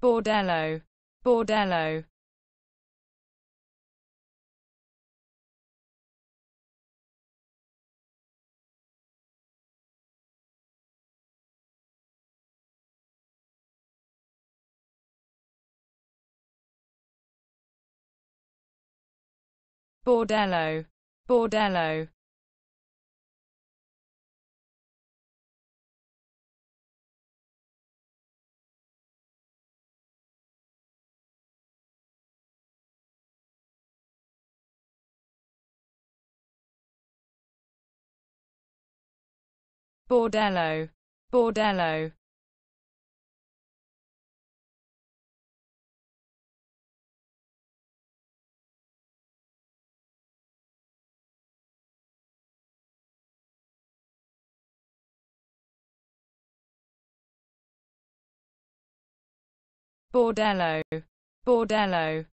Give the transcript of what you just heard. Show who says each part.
Speaker 1: bordello, bordello. bordello, bordello. Bordello, bordello. bordello, bordello.